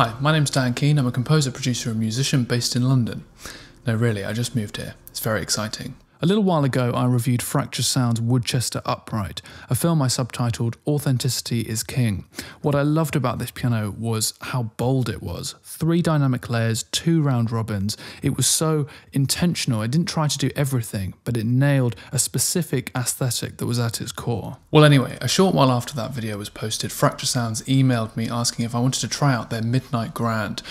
Hi, my name's Dan Keen. I'm a composer, producer, and musician based in London. No, really, I just moved here. It's very exciting. A little while ago, I reviewed Fracture Sound's Woodchester Upright, a film I subtitled Authenticity is King. What I loved about this piano was how bold it was. Three dynamic layers, two round robins. It was so intentional. It didn't try to do everything, but it nailed a specific aesthetic that was at its core. Well, anyway, a short while after that video was posted, Fracture Sounds emailed me asking if I wanted to try out their Midnight Grand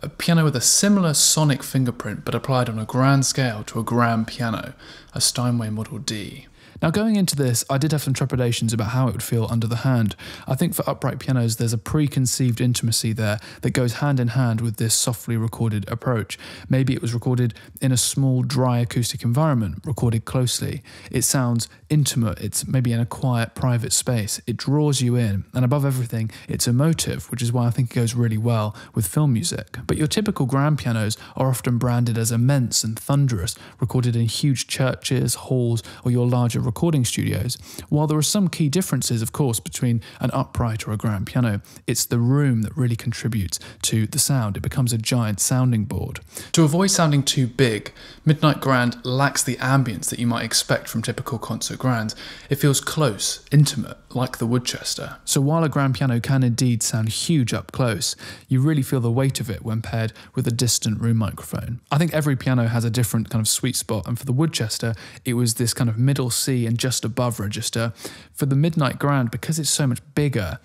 a piano with a similar sonic fingerprint but applied on a grand scale to a grand piano, a Steinway Model D. Now, going into this, I did have some trepidations about how it would feel under the hand. I think for upright pianos, there's a preconceived intimacy there that goes hand in hand with this softly recorded approach. Maybe it was recorded in a small, dry acoustic environment, recorded closely. It sounds intimate, it's maybe in a quiet, private space. It draws you in, and above everything, it's emotive, which is why I think it goes really well with film music. But your typical grand pianos are often branded as immense and thunderous, recorded in huge churches, halls, or your larger recording studios. While there are some key differences, of course, between an upright or a grand piano, it's the room that really contributes to the sound. It becomes a giant sounding board. To avoid sounding too big, Midnight Grand lacks the ambience that you might expect from typical concert grands. It feels close, intimate, like the Woodchester. So while a grand piano can indeed sound huge up close, you really feel the weight of it when paired with a distant room microphone. I think every piano has a different kind of sweet spot, and for the Woodchester, it was this kind of middle C and just above register. For the Midnight Grand, because it's so much bigger,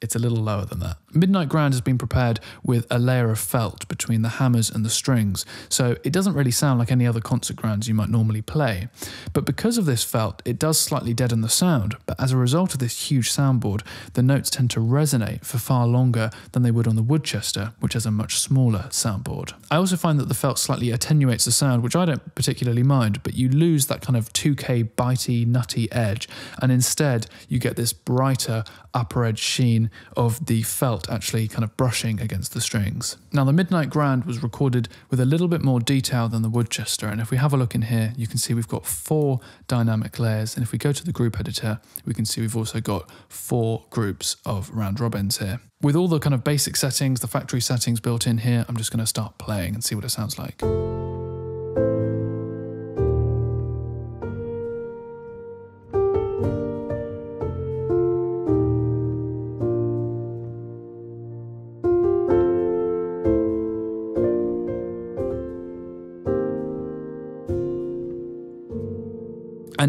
it's a little lower than that. Midnight Grand has been prepared with a layer of felt between the hammers and the strings, so it doesn't really sound like any other concert grands you might normally play. But because of this felt, it does slightly deaden the sound, but as a result of this huge soundboard, the notes tend to resonate for far longer than they would on the Woodchester, which has a much smaller soundboard. I also find that the felt slightly attenuates the sound, which I don't particularly mind, but you lose that kind of 2K bitey, nutty edge, and instead you get this brighter upper edge sheen of the felt actually kind of brushing against the strings. Now, the Midnight Grand was recorded with a little bit more detail than the Woodchester, and if we have a look in here, you can see we've got four dynamic layers, and if we go to the group editor, we can see we've also got four groups of round robins here. With all the kind of basic settings, the factory settings built in here, I'm just going to start playing and see what it sounds like.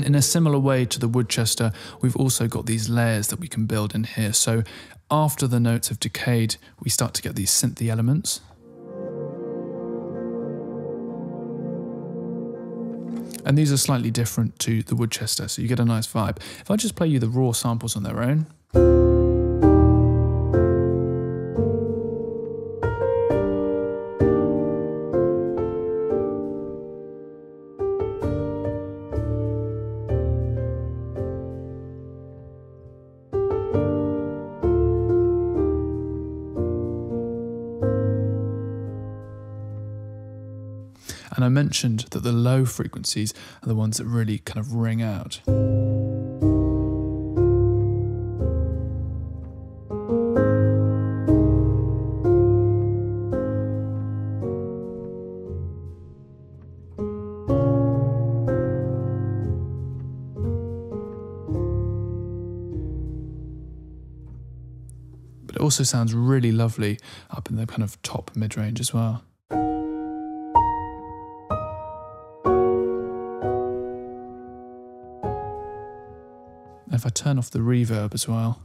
In a similar way to the Woodchester, we've also got these layers that we can build in here. So after the notes have decayed, we start to get these synthy elements. And these are slightly different to the Woodchester, so you get a nice vibe. If I just play you the raw samples on their own. I mentioned that the low frequencies are the ones that really kind of ring out. But it also sounds really lovely up in the kind of top mid range as well. If I turn off the reverb as well.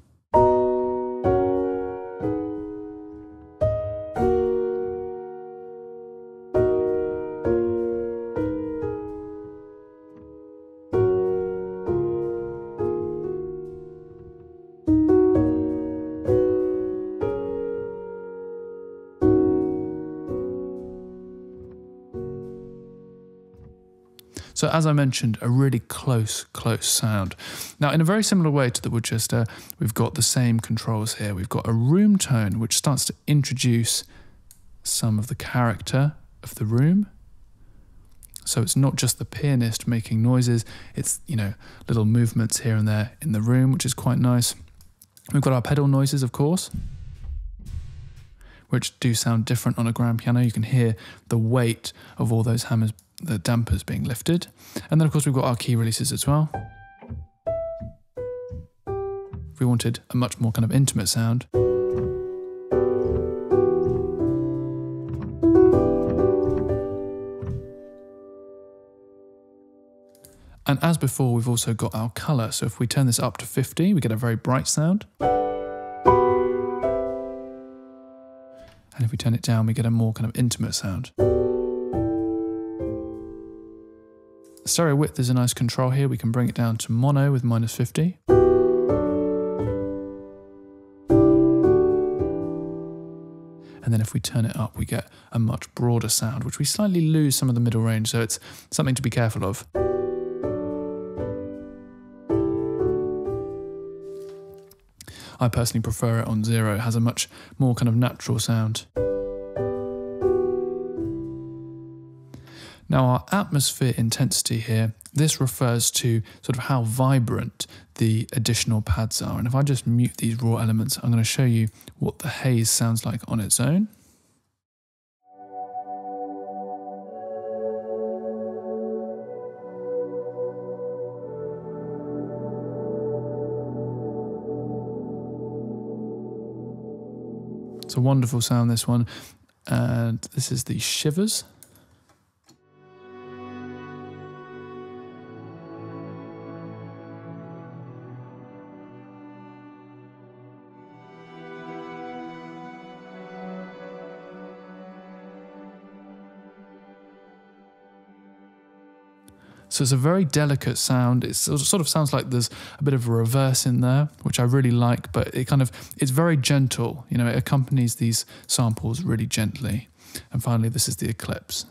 So, as I mentioned, a really close, close sound. Now, in a very similar way to the Woodchester, we've got the same controls here. We've got a room tone, which starts to introduce some of the character of the room. So it's not just the pianist making noises, it's, you know, little movements here and there in the room, which is quite nice. We've got our pedal noises, of course. which do sound different on a grand piano. You can hear the weight of all those hammers, the dampers being lifted. And then, of course, we've got our key releases as well. If we wanted a much more kind of intimate sound, And as before, we've also got our color. So if we turn this up to 50, we get a very bright sound. And if we turn it down, we get a more kind of intimate sound. Stereo width is a nice control here. We can bring it down to mono with minus 50. And then if we turn it up, we get a much broader sound, which we slightly lose some of the middle range. So it's something to be careful of. I personally prefer it on zero. It has a much more kind of natural sound. Now, our atmosphere intensity here, this refers to sort of how vibrant the additional pads are. And if I just mute these raw elements, I'm going to show you what the haze sounds like on its own. It's a wonderful sound, this one. And this is the Shivers. So it's a very delicate sound. It sort of sounds like there's a bit of a reverse in there, which I really like, but it kind of, it's very gentle. You know, it accompanies these samples really gently. And finally, this is the Eclipse.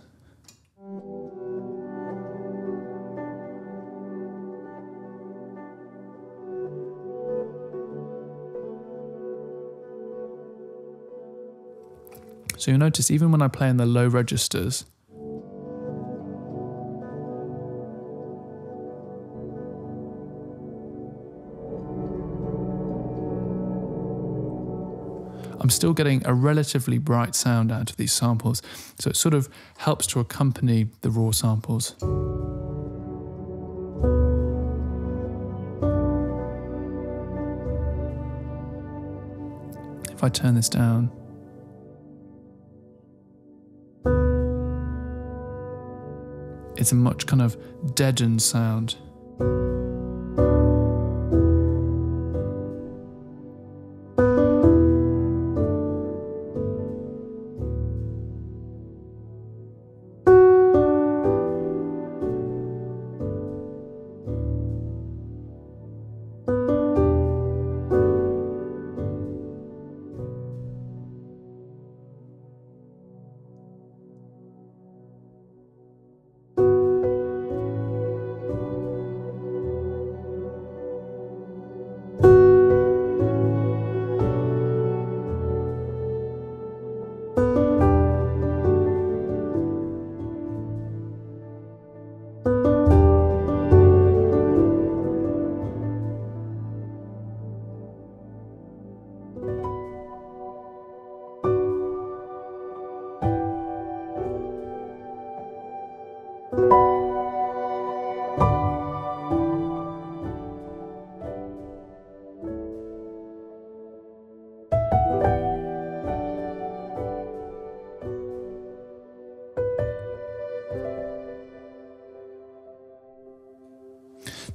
So you'll notice even when I play in the low registers, I'm still getting a relatively bright sound out of these samples. So it sort of helps to accompany the raw samples. If I turn this down, it's a much kind of deadened sound.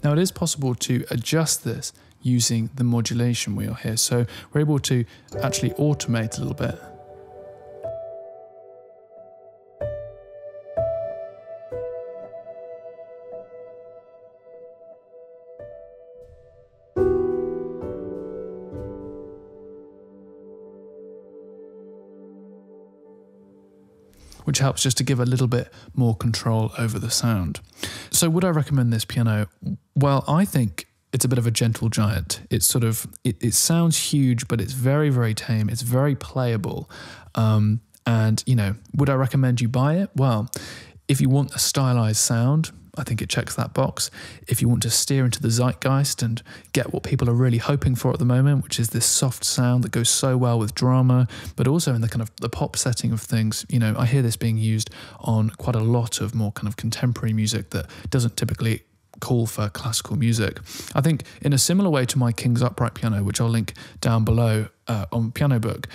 Now it is possible to adjust this using the modulation wheel here. So we're able to actually automate a little bit. which helps just to give a little bit more control over the sound. So, would I recommend this piano? Well, I think it's a bit of a gentle giant. It's sort of it, it sounds huge, but it's very very tame. It's very playable. Um, and you know, would I recommend you buy it? Well, if you want a stylized sound, I think it checks that box. If you want to steer into the zeitgeist and get what people are really hoping for at the moment, which is this soft sound that goes so well with drama, but also in the kind of the pop setting of things, you know, I hear this being used on quite a lot of more kind of contemporary music that doesn't typically call for classical music. I think in a similar way to my King's Upright piano, which I'll link down below uh, on Pianobook,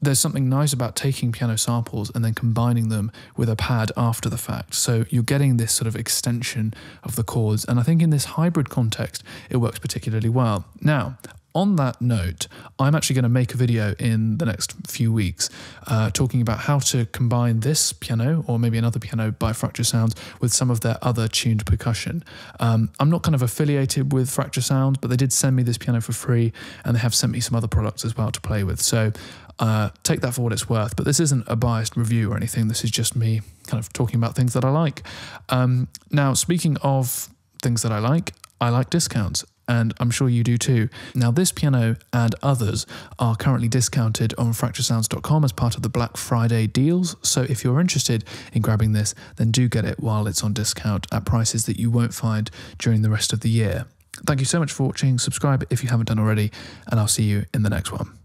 there's something nice about taking piano samples and then combining them with a pad after the fact. So you're getting this sort of extension of the chords. And I think in this hybrid context, it works particularly well. Now, on that note, I'm actually going to make a video in the next few weeks uh, talking about how to combine this piano or maybe another piano by Fracture Sounds with some of their other tuned percussion. Um, I'm not kind of affiliated with Fracture Sounds, but they did send me this piano for free and they have sent me some other products as well to play with. So uh, take that for what it's worth. But this isn't a biased review or anything. This is just me kind of talking about things that I like. Um, now, speaking of things that I like, I like discounts and I'm sure you do too. Now, this piano and others are currently discounted on fracturesounds.com as part of the Black Friday deals. So, if you're interested in grabbing this, then do get it while it's on discount at prices that you won't find during the rest of the year. Thank you so much for watching. Subscribe if you haven't done already, and I'll see you in the next one.